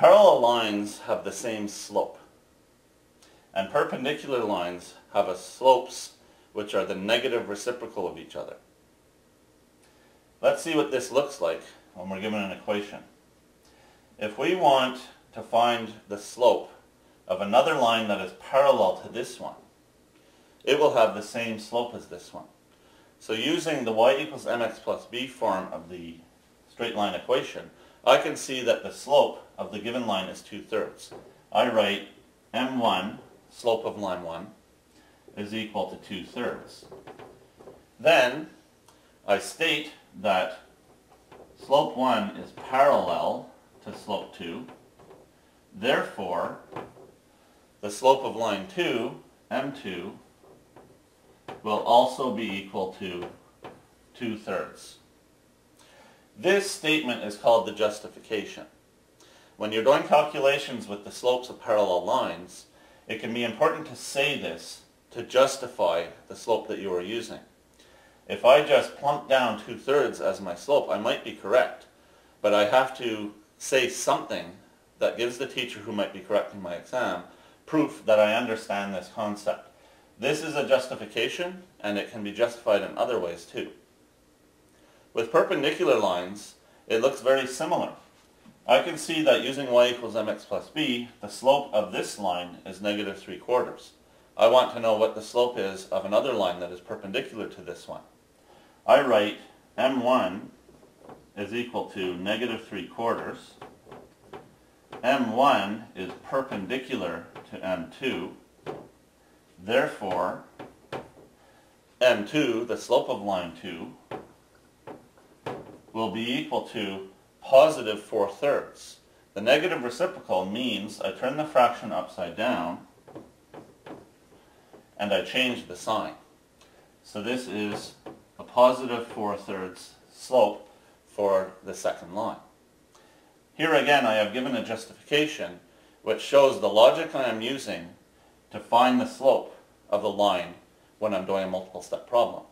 Parallel lines have the same slope. And perpendicular lines have a slopes which are the negative reciprocal of each other. Let's see what this looks like when we're given an equation. If we want to find the slope of another line that is parallel to this one, it will have the same slope as this one. So using the y equals mx plus b form of the straight line equation, I can see that the slope of the given line is 2 thirds. I write m1, slope of line 1, is equal to 2 thirds. Then I state that slope 1 is parallel to slope 2. Therefore, the slope of line 2, m2, will also be equal to 2 thirds. This statement is called the justification. When you're doing calculations with the slopes of parallel lines, it can be important to say this to justify the slope that you are using. If I just plunk down two-thirds as my slope, I might be correct, but I have to say something that gives the teacher who might be correcting my exam proof that I understand this concept. This is a justification, and it can be justified in other ways too. With perpendicular lines, it looks very similar. I can see that using y equals mx plus b, the slope of this line is negative 3 quarters. I want to know what the slope is of another line that is perpendicular to this one. I write m1 is equal to negative 3 quarters. m1 is perpendicular to m2. Therefore, m2, the slope of line 2, will be equal to positive 4 thirds. The negative reciprocal means I turn the fraction upside down and I change the sign. So this is a positive 4 thirds slope for the second line. Here again I have given a justification which shows the logic I am using to find the slope of the line when I'm doing a multiple step problem.